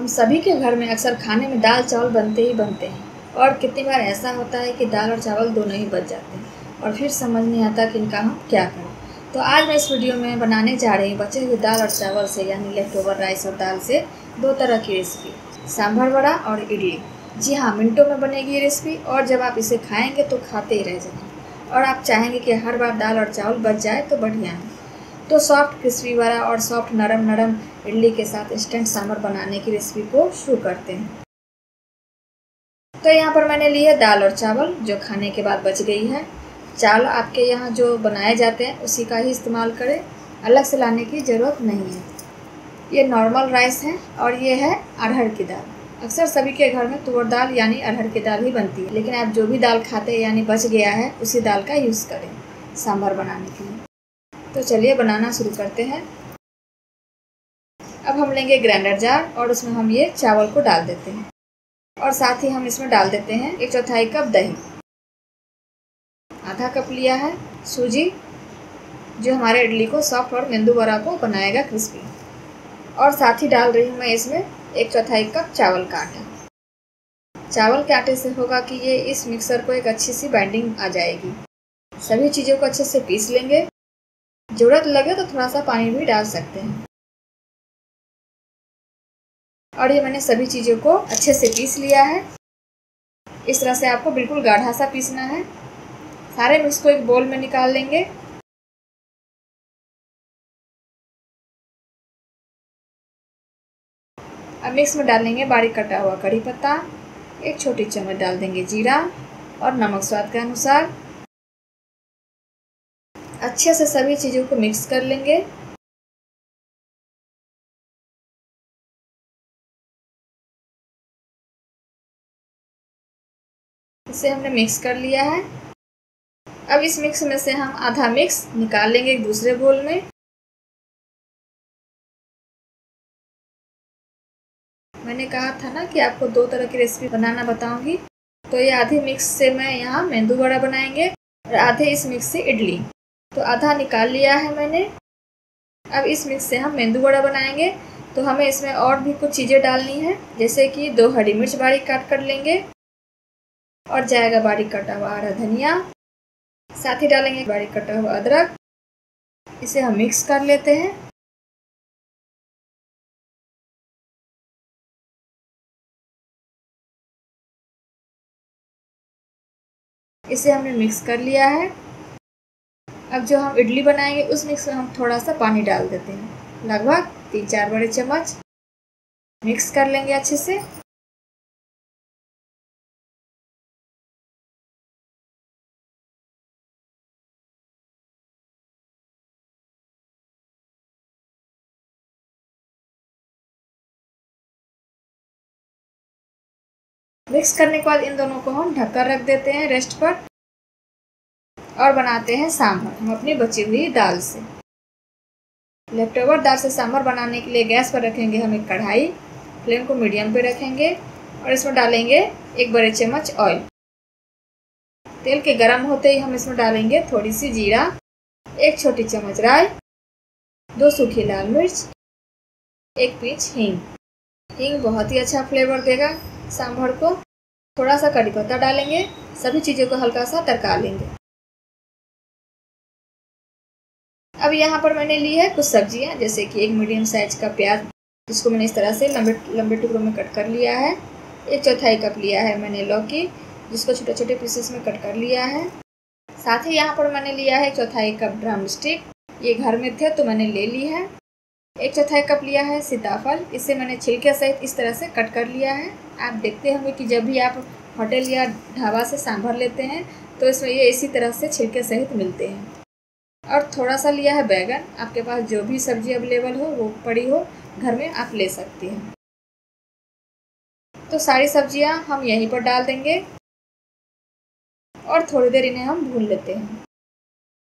हम सभी के घर में अक्सर खाने में दाल, चावल बनते ही बनते हैं। और कितनी बार ऐसा होता है कि दाल और चावल दोनों ही बच जाते हैं और फिर समझ नहीं आता कि इनका हम क्या करें। तो आज मैं इस वीडियो में बनाने जा रही हूँ बचे हुए दाल और चावल से, यानी लेफ़्ट ओवर राइस और दाल से, दो तरह की रेसिपी सांभर वड़ा और इडली। जी हाँ मिनटों में बनेगी ये रेसिपी और जब आप इसे खाएँगे तो खाते ही रह जाएँगे। और आप चाहेंगे कि हर बार दाल और चावल बच जाए तो बढ़िया है। तो सॉफ्ट क्रिस्पी वाला और सॉफ्ट नरम नरम इडली के साथ इंस्टेंट सांभर बनाने की रेसिपी को शुरू करते हैं। तो यहाँ पर मैंने ली है दाल और चावल, जो खाने के बाद बच गई है। चावल आपके यहाँ जो बनाए जाते हैं, उसी का ही इस्तेमाल करें। अलग से लाने की ज़रूरत नहीं है। ये नॉर्मल राइस है और ये है अरहर की दाल। अक्सर सभी के घर में तुअर दाल यानी अरहर की दाल ही बनती है, लेकिन आप जो भी दाल खाते हैं, यानी बच गया है, उसी दाल का यूज़ करें सांभर बनाने के लिए। तो चलिए बनाना शुरू करते हैं। अब हम लेंगे ग्राइंडर जार और उसमें हम ये चावल को डाल देते हैं। और साथ ही हम इसमें डाल देते हैं एक चौथाई कप दही। आधा कप लिया है सूजी, जो हमारे इडली को सॉफ्ट और मेंदू बड़ा को बनाएगा क्रिस्पी। और साथ ही डाल रही हूँ मैं इसमें एक चौथाई कप चावल का आटा चावल के आटे से होगा कि ये इस मिक्सर को एक अच्छी सी बाइंडिंग आ जाएगी। सभी चीज़ों को अच्छे से पीस लेंगे। ज़रूरत लगे तो थोड़ा सा पानी भी डाल सकते हैं। और ये मैंने सभी चीज़ों को अच्छे से पीस लिया है। इस तरह से आपको बिल्कुल गाढ़ा सा पीसना है। सारे मिक्स को एक बोल में निकाल लेंगे। अब मिक्स में डालेंगे बारीक कटा हुआ कड़ी पत्ता। एक छोटी चम्मच डाल देंगे जीरा और नमक स्वाद के अनुसार। अच्छे से सभी चीज़ों को मिक्स कर लेंगे। इसे हमने मिक्स कर लिया है। अब इस मिक्स में से हम आधा मिक्स निकाल लेंगे एक दूसरे बोल में। मैंने कहा था ना कि आपको दो तरह की रेसिपी बनाना बताऊँगी। तो ये आधे मिक्स से मैं यहाँ मेंदू वड़ा बनाएँगे और आधे इस मिक्स से इडली। तो आधा निकाल लिया है मैंने। अब इस मिक्स से हम मेंदू वड़ा बनाएँगे। तो हमें इसमें और भी कुछ चीज़ें डालनी है, जैसे कि दो हरी मिर्च बारीक काट कर लेंगे और जाएगा बारीक कटा हुआ हरा धनिया। साथ ही डालेंगे बारीक कटा हुआ अदरक। इसे हम मिक्स कर लेते हैं। इसे हमने मिक्स कर लिया है। अब जो हम इडली बनाएँगे, उस मिक्स में हम थोड़ा सा पानी डाल देते हैं। लगभग तीन चार बड़े चम्मच मिक्स कर लेंगे अच्छे से। मिक्स करने के बाद इन दोनों को हम ढककर रख देते हैं रेस्ट पर। और बनाते हैं सांभर। हम अपनी बची हुई दाल से। लेफ़्ट ओवर दाल से सांभर बनाने के लिए गैस पर रखेंगे हम एक कढ़ाई। फ्लेम को मीडियम पे रखेंगे और इसमें डालेंगे एक बड़े चम्मच ऑयल तेल के गर्म होते ही हम इसमें डालेंगे थोड़ी सी जीरा, एक छोटी चम्मच राई, दो सूखी लाल मिर्च, एक पीच हींग। हींग बहुत ही अच्छा फ्लेवर देगा सांभर को। थोड़ा सा कड़ी पत्ता डालेंगे, सभी चीज़ों को हल्का सा तड़का लेंगे। अब यहाँ पर मैंने ली है कुछ सब्ज़ियाँ, जैसे कि एक मीडियम साइज़ का प्याज, जिसको मैंने इस तरह से लंबे लंबे टुकड़ों में कट कर लिया है। एक चौथाई कप लिया है मैंने लौकी, जिसको छोटे छोटे पीसेस में कट कर लिया है। साथ ही यहाँ पर मैंने लिया है चौथाई कप ड्रम स्टिक ये घर में थे तो मैंने ले ली है। एक चौथाई कप लिया है सीताफल, इसे मैंने छिलके सहित इस तरह से कट कर लिया है। आप देखते होंगे कि जब भी आप होटल या ढाबा से सांभर लेते हैं तो इसमें ये इसी तरह से छिलके सहित मिलते हैं। और थोड़ा सा लिया है बैगन। आपके पास जो भी सब्ज़ी अवेलेबल हो, वो पड़ी हो, घर में आप ले सकती हैं। तो सारी सब्ज़ियाँ हम यहीं पर डाल देंगे और थोड़ी देर इन्हें हम भून लेते हैं।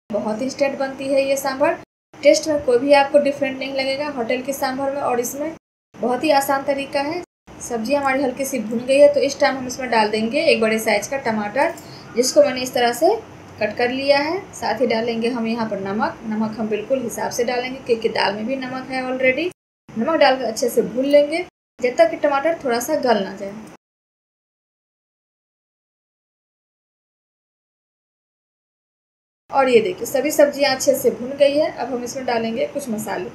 बहुत ही इंस्टेंट बनती है ये सांभर। टेस्ट में कोई भी आपको डिफरेंट नहीं लगेगा। होटल के सांभर में और इसमें बहुत ही आसान तरीका है। सब्ज़ी हमारी हल्की सी भुन गई है तो इस टाइम हम इसमें डाल देंगे एक बड़े साइज़ का टमाटर, जिसको मैंने इस तरह से कट कर लिया है। साथ ही डालेंगे हम यहाँ पर नमक। नमक हम बिल्कुल हिसाब से डालेंगे, क्योंकि दाल में भी नमक है ऑलरेडी नमक डालकर अच्छे से भून लेंगे, जब तक कि टमाटर थोड़ा सा गल ना जाए। और ये देखिए, सभी सब्ज़ियाँ अच्छे से भुन गई है। अब हम इसमें डालेंगे कुछ मसाले।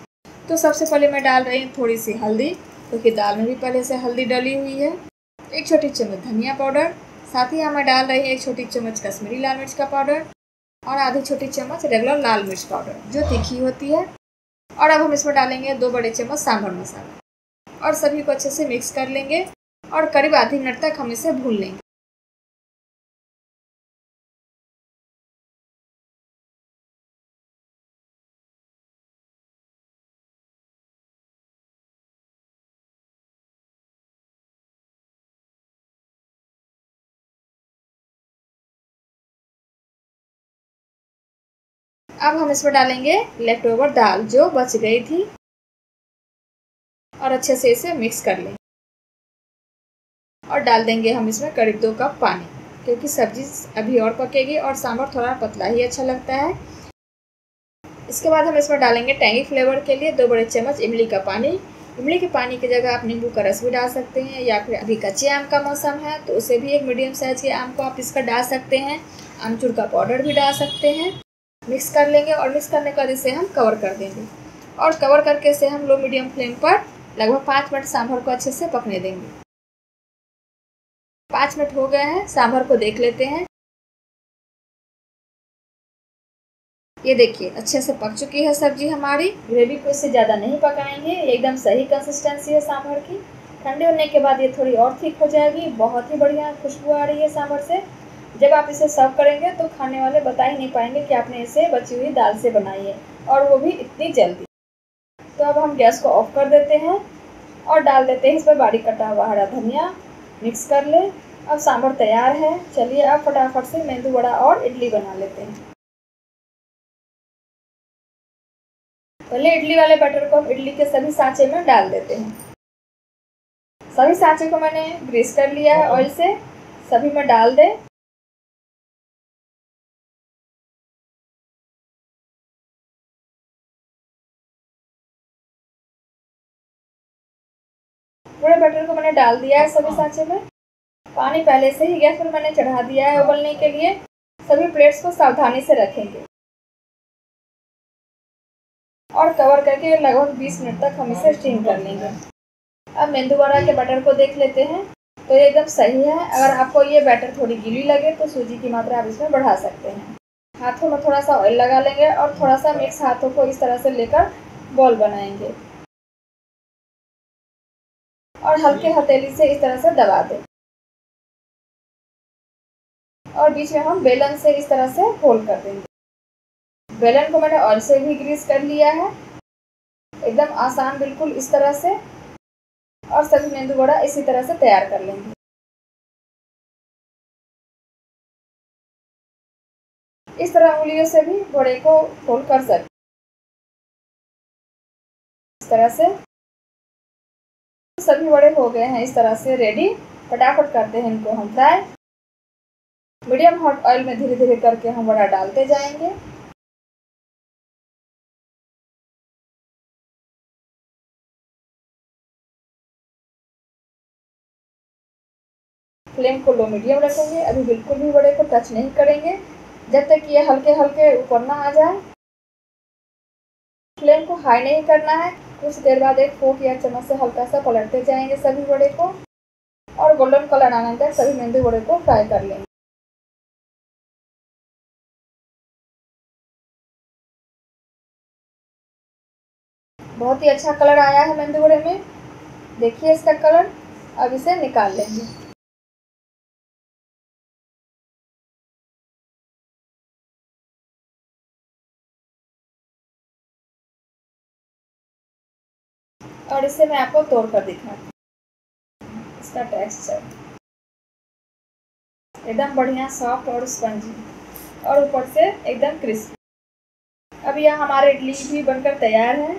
तो सबसे पहले मैं डाल रही हूँ थोड़ी सी हल्दी, क्योंकि तो दाल में भी पहले से हल्दी डली हुई है। एक छोटी चम्मच धनिया पाउडर साथ ही यहाँ डाल रही हैं एक छोटी चम्मच कश्मीरी लाल मिर्च का पाउडर और आधी छोटी चम्मच रेगुलर लाल मिर्च पाउडर, जो तीखी होती है। और अब हम इसमें डालेंगे दो बड़े चम्मच सांभर मसाला। और सभी को अच्छे से मिक्स कर लेंगे और करीब आधे मिनट तक हम इसे भून लेंगे। अब हम इसमें डालेंगे लेफ़्ट ओवर दाल जो बच गई थी। और अच्छे से इसे मिक्स कर लें। और डाल देंगे हम इसमें करीब दो कप पानी, क्योंकि सब्ज़ी अभी और पकेगी और सांभर थोड़ा पतला ही अच्छा लगता है। इसके बाद हम इसमें डालेंगे टैंगी फ्लेवर के लिए दो बड़े चम्मच इमली का पानी। इमली के पानी की जगह आप नींबू का रस भी डाल सकते हैं, या फिर अभी कच्चे आम का मौसम है तो उसे भी एक मीडियम साइज़ के आम को आप इसका डाल सकते हैं। आमचूर का पाउडर भी डाल सकते हैं। मिक्स कर लेंगे और मिक्स करने के बाद इसे हम कवर कर देंगे। और कवर करके इसे हम लो मीडियम फ्लेम पर लगभग पाँच मिनट सांभर को अच्छे से पकने देंगे। पाँच मिनट हो गए हैं, सांभर को देख लेते हैं। ये देखिए, अच्छे से पक चुकी है सब्ज़ी हमारी। ग्रेवी को इससे ज़्यादा नहीं पकाएँगे एकदम सही कंसिस्टेंसी है सांभर की। ठंडे होने के बाद ये थोड़ी और ठीक हो जाएगी, बहुत ही बढ़िया खुशबू आ रही है सांभर से। जब आप इसे सर्व करेंगे तो खाने वाले बता ही नहीं पाएँगे कि आपने इसे बची हुई दाल से बनाई है और वो भी इतनी जल्दी। तो अब हम गैस को ऑफ़ कर देते हैं और डाल देते हैं इस पर बारीक कटा हुआ हरा धनिया। मिक्स कर लें। अब सांभर तैयार है। चलिए अब फटाफट से मेंदू वड़ा और इडली बना लेते हैं। पहले इडली वाले बैटर को हम इडली के सभी सांचे में डाल देते हैं। सभी सांचे को मैंने ग्रीस कर लिया है ऑयल से। सभी में डाल दें। पूरे बटर को मैंने डाल दिया है सभी सांचे में। पानी पहले से ही गैस पर मैंने चढ़ा दिया है उबलने के लिए। सभी प्लेट्स को सावधानी से रखेंगे। और कवर करके लगभग 20 मिनट तक हम इसे स्टीम कर लेंगे। अब मेंदू वड़ा के बटर को देख लेते हैं। तो ये एकदम सही है। अगर आपको ये बैटर थोड़ी गीली लगे तो सूजी की मात्रा आप इसमें बढ़ा सकते हैं। हाथों में थोड़ा सा ऑयल लगा लेंगे और थोड़ा सा मिक्स हाथों को इस तरह से लेकर बॉल बनाएँगे। और हल्के हथेली से इस तरह से दबा दें। और बीच में हम बेलन से इस तरह से होल कर देंगे। बेलन को मैंने ऑयल से भी ग्रीस कर लिया है। एकदम आसान बिल्कुल इस तरह से। और सभी मेंदू वड़ा इसी तरह से तैयार कर लेंगे। इस तरह उंगलियों से भी बड़े को फोल्ड कर सकते इस तरह से सभी बड़े हो गए हैं इस तरह से रेडी फटाफट करते हैं इनको हम फ्राई मीडियम हॉट ऑयल में धीरे धीरे करके हम बड़ा डालते जाएँगे। फ्लेम को लो मीडियम रखेंगे। अभी बिल्कुल भी बड़े को टच नहीं करेंगे। जब तक ये हल्के हल्के ऊपर ना आ जाए। फ्लेम को हाई नहीं करना है। कुछ देर बाद एक फोक या चम्मच से हल्का सा पलटते जाएँगे सभी बड़े को। और गोल्डन कलर आने तक सभी मेहंदी बड़े को फ्राई कर लेंगे। बहुत ही अच्छा कलर आया है मेहंदी बड़े में। देखिए इसका कलर अब इसे निकाल लेंगे। और इसे मैं आपको तोड़ कर दिखाती इसका टेक्सचर एकदम बढ़िया सॉफ्ट और स्पंजी और ऊपर से एकदम क्रिस्पी अब यह हमारे इडली भी बनकर तैयार है।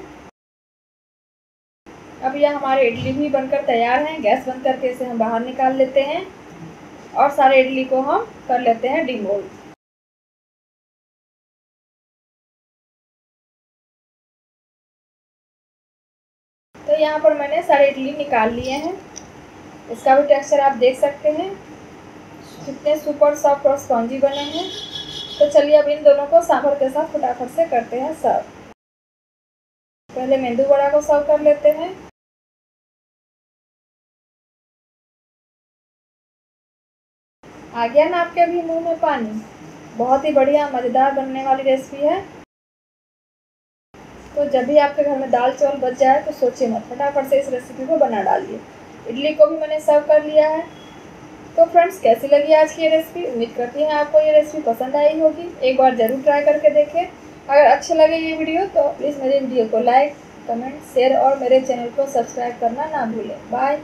अब यह हमारे इडली भी बनकर तैयार हैं। गैस बंद करके इसे हम बाहर निकाल लेते हैं। और सारे इडली को हम कर लेते हैं डिमोल्ड। यह पर मैंने सारे इडली निकाल लिए हैं। इसका भी टेक्सचर आप देख सकते हैं। कितने सुपर सॉफ्ट और स्पॉन्जी बने हैं। तो चलिए अब इन दोनों को सांभर के साथ फटाफट से करते हैं सर्व पहले मेंदू वड़ा को सर्व कर लेते हैं। आ गया ना आपके अभी मुँह में पानी। बहुत ही बढ़िया, मज़ेदार बनने वाली रेसिपी है। तो जब भी आपके घर में दाल चावल बच जाए तो सोचिए मत, फटाफट से इस रेसिपी को बना डालिए। इडली को भी मैंने सर्व कर लिया है। तो फ्रेंड्स कैसी लगी आज की ये रेसिपी उम्मीद करती हैं आपको ये रेसिपी पसंद आई होगी। एक बार ज़रूर ट्राई करके देखें। अगर अच्छे लगे ये वीडियो तो प्लीज़ मेरे वीडियो को लाइक कमेंट शेयर और मेरे चैनल को सब्सक्राइब करना ना भूलें। बाय